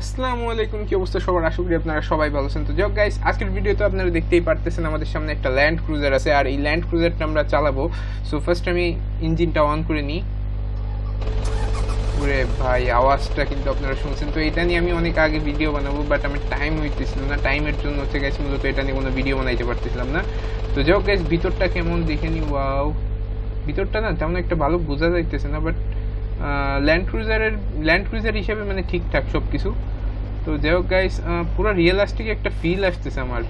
আসসালামু আলাইকুম, কি অবস্থা সবার? আশা করি আপনারা সবাই ভালো আছেন। তো যাক গাইস আজকের ভিডিওতে আপনারা দেখতেই পারতেছেন আমাদের সামনে একটা ল্যান্ড ক্রুজার আছে, আর এই ল্যান্ড ক্রুজারটা আমরা চালাবো। সো ফার্স্ট আমি ইঞ্জিনটা অন করে নিই। ওরে ভাই, আওয়াজটা কিন্তু আপনারা শুনছেন। তো এটা নিয়ে আমি অনেক আগে ভিডিও বানাবো বাট আমার টাইম হইতেছিল না। টাইমের জন্য হচ্ছে গেছে মূলত এটা নিয়ে কোনো ভিডিও বানাইতে পারতেছিলাম না। তো যাক গাইস ভিতরটা কেমন দেখে নি ওয়াও ভিতরটা না তেমন একটা ভালো বোঝা যাইতেছে না বাট ল্যান্ড ক্রুজারের ল্যান্ড ক্রুজার হিসেবে মানে ঠিকঠাক সব কিছু তো যাই হোক গাইস পুরো রিয়েলাস্টিক একটা ফিল আসতেছে আমার।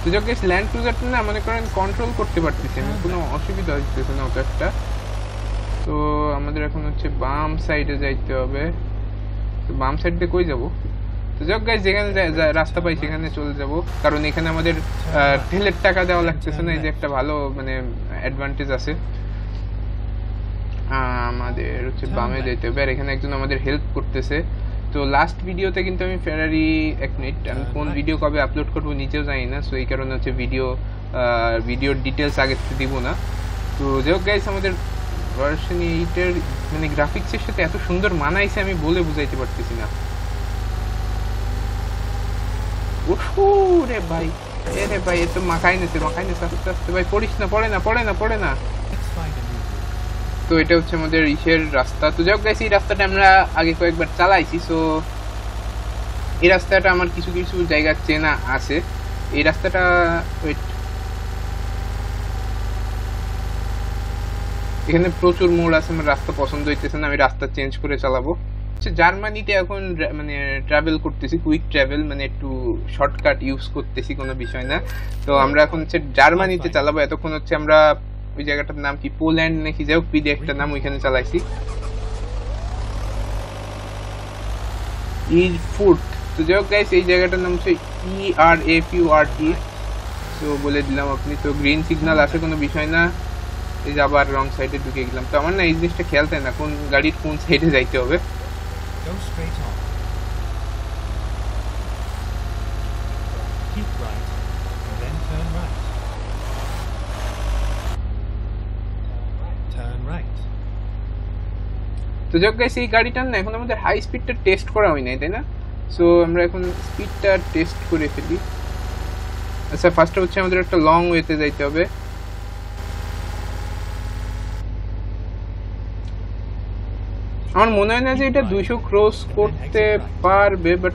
তো যাই গাইস ল্যান্ড ক্রুজারটা না মনে করেন কন্ট্রোল করতে পারতেছি আমি, কোনো অসুবিধা হচ্ছে না অত একটা তো আমাদের এখন হচ্ছে বাম সাইডে যাইতে হবে। তো বাম সাইড দিয়ে কই যাব? যাক গাইস যেখানে রাস্তা পাই সেখানে চলে যাব। কারণ এখানে আমাদের তেলের টাকা দেওয়া লাগতেছে না, এই যে একটা ভালো মানে অ্যাডভান্টেজ আছে। আমাদের হচ্ছে বামে যেতে হবে, আর এখানে একজন আমাদের হেল্প করতেছে। তো লাস্ট ভিডিওতে কিন্তু আমি ফেরারি এক মিনিট আমি কোন ভিডিও কবে আপলোড করব নিজেও জানি না সো এই কারণে হচ্ছে ভিডিও ভিডিওর ডিটেলস আগে থেকে দিব না। তো যাই হোক গাইস আমাদের ভার্সন এইটার মানে গ্রাফিক্সের সাথে এত সুন্দর মানাইছে আমি বলে বুঝাইতে পারতেছি না। উফু রে ভাই। এ রে ভাই, এ তো মাখাই নেছে মাখাই নেছে, আস্তে আস্তে। ভাই, পড়িস না, পড়ে না পড়ে না পড়ে না। তো এটা হচ্ছে আমাদের ইসের রাস্তা। তো যাক গাইছি এই রাস্তাটা আমরা আগে কয়েকবার চালাইছি সো এই রাস্তাটা আমার কিছু কিছু জায়গা চেনা আছে। এই রাস্তাটা ওয়েট এখানে প্রচুর মোড় আছে, আমার রাস্তা পছন্দ হইতেছে না, আমি রাস্তা চেঞ্জ করে চালাবো। হচ্ছে জার্মানিতে এখন মানে ট্রাভেল করতেছি কুইক ট্রাভেল মানে একটু শর্টকাট ইউজ করতেছি কোনো বিষয় না। তো আমরা এখন হচ্ছে জার্মানিতে চালাবো। এতক্ষণ হচ্ছে আমরা ওই জায়গাটার নাম কি? পোল্যান্ড নাকি? যাই হোক পিডি একটা নাম ওইখানে চালাইছি। ই ফুট তো যাই হোক গাইস এই জায়গাটার নাম হচ্ছে ই আর এফ ইউ আর টি তো বলে দিলাম আপনি তো গ্রিন সিগন্যাল আছে কোনো বিষয় না? এই যে আবার রং সাইডে ঢুকে গেলাম। তো আমার না এই জিনিসটা খেয়াল থাকে না কোন গাড়ির কোন সাইডে যাইতে হবে। Go straight on. Keep right, and then turn right. Turn right. তো যাক গাইস এই গাড়িটার না এখন আমাদের হাই স্পিডটা টেস্ট করা হয় নাই তাই না সো আমরা এখন স্পিডটা টেস্ট করে ফেলি আচ্ছা ফার্স্টে হচ্ছে আমাদের একটা লং ওয়েতে যাইতে হবে আমার মনে হয় না যে এটা দুইশো ক্রস করতে পারবে বাট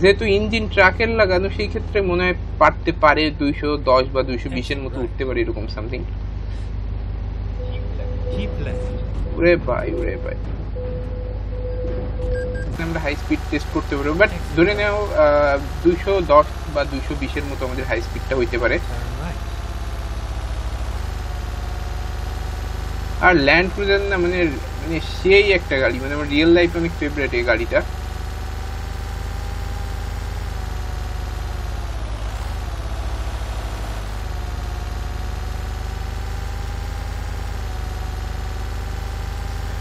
যেহেতু ইঞ্জিন ট্রাকের লাগানো সেই ক্ষেত্রে মনে হয় পারতে পারে দুইশো দশ বা দুইশো বিশের মতো উঠতে পারে এরকম সামথিং ওরে ভাই ওরে ভাই। আমরা হাই স্পিড টেস্ট করতে পারব বাট ধরে নাও দুইশো দশ বা দুইশো বিশের মতো আমাদের হাই স্পিডটা হইতে পারে। আর ল্যান্ড ক্রুজার না মানে মানে সেই একটা গাড়ি মানে আমার রিয়েল লাইফ অনেক ফেভারিট এই গাড়িটা।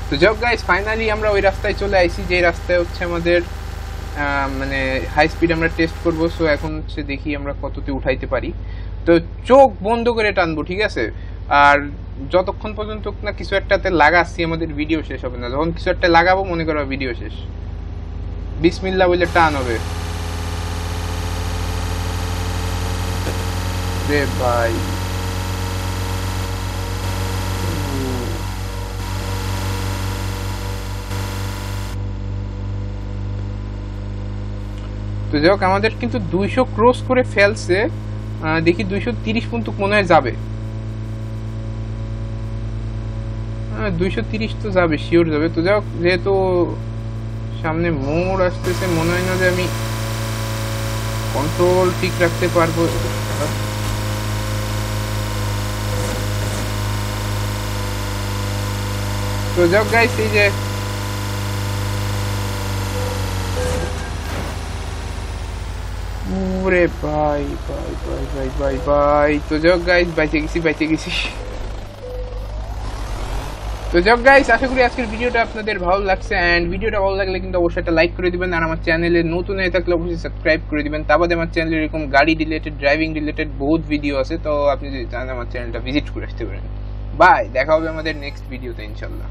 তো যাক গাইস ফাইনালি আমরা ওই রাস্তায় চলে আইছি যে রাস্তায় হচ্ছে আমাদের মানে হাই স্পিড আমরা টেস্ট করব। সো এখন হচ্ছে দেখি আমরা কততে উঠাইতে পারি। তো চোখ বন্ধ করে টানবো, ঠিক আছে? আর যতক্ষণ পর্যন্ত না কিছু একটাতে লাগাচ্ছি, আমাদের ভিডিও শেষ হবে না। যখন কিছু একটা লাগাবো, মনে করো ভিডিও শেষ। বিসমিল্লা বলে টান হবে। ভাই। তো যাই হোক, আমাদের কিন্তু দুইশো ক্রস করে ফেলছে। দেখি দুইশো তিরিশ পর্যন্ত মনে হয় যাবে। দুইশো তিরিশ তো যাবে শিওর যাবে। তো যাই হোক যেহেতু সামনে মোড় আসতেছে, মনে হয় না যে আমি কন্ট্রোল ঠিক রাখতে পারব। তো যাই হোক গাইস এই যে ওরে ভাই ভাই ভাই ভাই ভাই ভাই। তো যাক গাইস বাইচে গেছি বাইচে গেছি। তো যাক গাইস আশা করি আজকের ভিডিওটা আপনাদের ভালো লাগছে এন্ড ভিডিওটা ভালো লাগলে কিন্তু অবশ্যই একটা লাইক করে দিবেন, আর আমার চ্যানেলে নতুন হয়ে থাকলে অবশ্যই সাবস্ক্রাইব করে দিবেন। তার বাদে আমার চ্যানেলে এরকম গাড়ি রিলেটেড ড্রাইভিং রিলেটেড বহুত ভিডিও আছে, তো আপনি যদি চান আমার চ্যানেলটা ভিজিট করে আসতে পারেন। বাই দেখা হবে আমাদের নেক্সট ভিডিওতে ইনশাল্লাহ